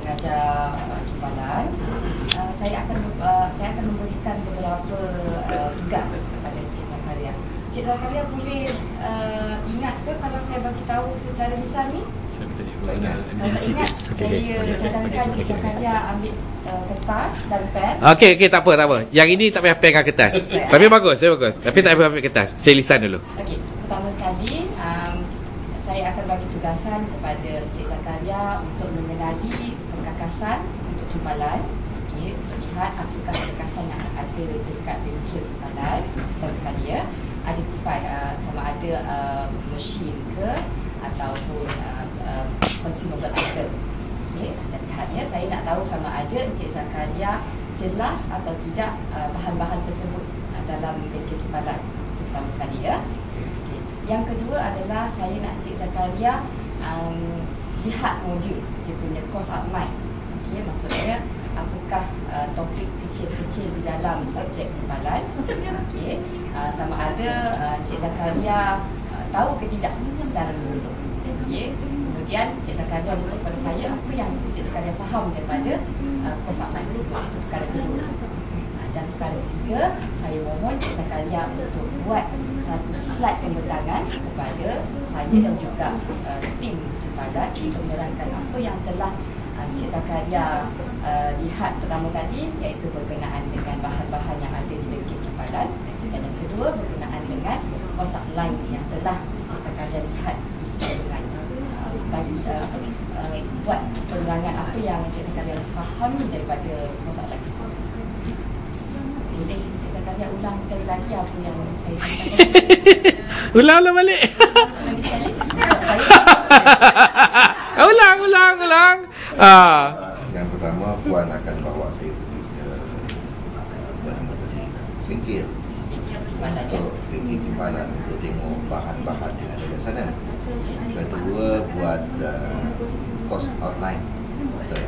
pengajar uh, kipalan, uh, saya akan uh, saya akan memberikan beberapa uh, tugas kepada Encik Zakaria. Encik Zakaria boleh uh, ingat ke kalau saya bagi tahu secara lisan ni? Saya minta dia tu. saya cadangkan Encik Zakaria ambil uh, kertas dan pen. Okey, okey, tak apa, tak apa. Yang ini tak payah pen dengan kertas. Tapi bagus, saya bagus. Tapi tak payah ambil kertas. Saya lisan dulu. Okey, pertama sekali um, saya akan bagi tugasan kepada Encik Zakaria untuk mengenali perkakasan untuk timpalan. Okey, untuk lihat apakah perkakasan yang ada dekat bengkel timpalan. Pertama sekali ya, identify uh, sama ada uh, mesin ke ataupun uh, uh, consumable item. Okey, dan lihatnya saya nak tahu sama ada Encik Zakaria jelas atau tidak uh, bahan-bahan tersebut uh, dalam bengkel timpalan. Itu pertama sekali ya. Yang kedua adalah saya nak Encik Zakaria um, lihat modul dia punya course outline. Okey, maksudnya apakah uh, topik kecil-kecil di dalam subjek timpalan. Okey, uh, sama ada uh, Encik Zakaria uh, tahu ke tidak secara menyeluruh. Okey, kemudian Encik Zakaria beritahu kepada saya apa yang Encik Zakaria faham daripada uh, course outline tersebut. Itu perkara kedua. Uh, Dan perkara ketiga, saya mohon Encik Zakaria untuk buat satu slide pembentangan kepada saya dan juga uh, tim timpalan untuk menerangkan apa yang telah uh, Encik Zakaria uh, lihat pertama tadi iaitu berkenaan dengan bahan-bahan yang ada di bengkel timpalan dan yang kedua berkenaan dengan course outline yang telah Encik Zakaria lihat disedia dengan uh, bagi uh, uh, buat penerangan apa yang Encik Zakaria fahami daripada course outline tersebut. Boleh Encik Zakaria ulang sekali lagi apa yang saya sampaikan Ulang-ulang balik. ulang, ulang, ulang. Ah. Yang pertama Puan akan bawa saya pergi ke apa nama tadi bengkel untuk bengkel timpalan untuk tengok bahan-bahan yang ada di sana. Kedua buat uh, course outline. Betul.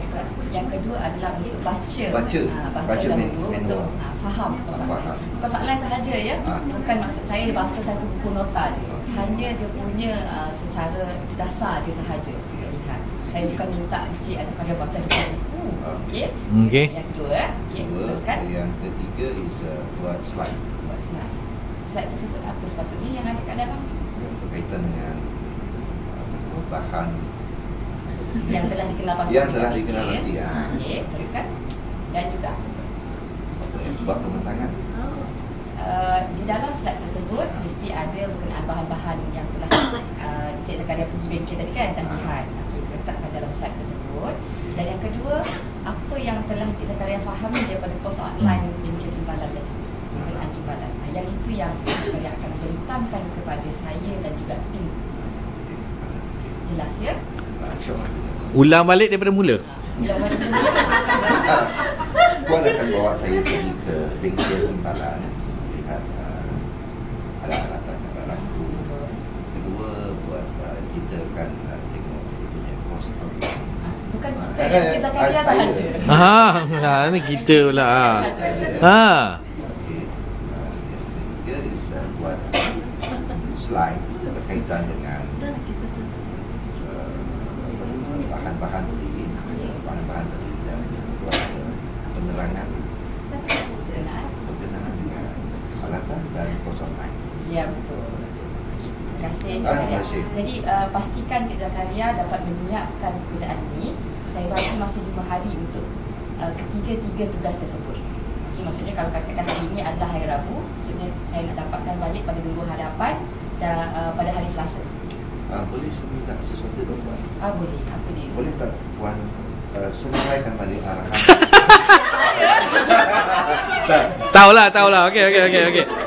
Yang kedua adalah untuk baca Baca. Ah, baca, Baca dahulu manual. untuk ah, faham persoalan Faham. Persoalan sahaja ya Ah. Bukan maksud saya baca satu buku nota dia. Hanya dia punya ah, secara dasar dia sahaja lihat Saya bukan minta Encik atau pada baca buku Ah. Okey Okey. Yang kedua eh Okey, teruskan yang ketiga is uh, buat slide Buat slide Slide tersebut apa sepatutnya yang ada kat dalam yang berkaitan dengan uh, bahan Yang telah dikenal pasti. Yang telah dikenal pasti, ya. Okey, teruskan. Dan juga buat pembentangan. uh, di dalam slide tersebut mesti ada berkenaan bahan-bahan yang telah uh, Encik Zakaria pergi bengkel tadi kan dan lihat. Okay, letakkan dalam slide tersebut. Dan yang kedua apa yang telah Encik Zakaria fahami daripada course outline bengkel timbalan tadi? Berkenaan timbalan. Uh, yang itu yang Zakaria akan bentangkan kepada saya dan juga tim. Jelas ya Ulang balik daripada mula. dia Puan akan bawa saya pergi ke bengkel timpalan lihat uh, alat-alatan yang tak laku. Kedua buat uh, kita akan uh, tengok dia punya outline. bukan kita Eh, yang Zakaria eh, saya. sahaja Ah, nah, ni kita pula. Ah. Ah. Uh, is uh, buat slide berkaitan dengan uh, bahan-bahan tadi bahan-bahan tadi dan penerangan berkenaan dengan alatan dan cost online. Ya betul. Terima kasih terima. Jadi uh, pastikan Encik Zakaria dapat menyiapkan pekerjaan ini. Saya bagi masa lima hari untuk uh, ketiga-tiga tugas tersebut. Okey, maksudnya kalau katakan hari ini adalah hari Rabu, maksudnya saya nak dapatkan balik pada minggu hadapan dan uh, pada hari Selasa. Uh, boleh saya minta sesuatu tu Puan? Ah boleh, apa dia? Boleh tak Puan uh, semuraikan balik arahan? Tahulah, tahulah. Okey, okey, okey, okey.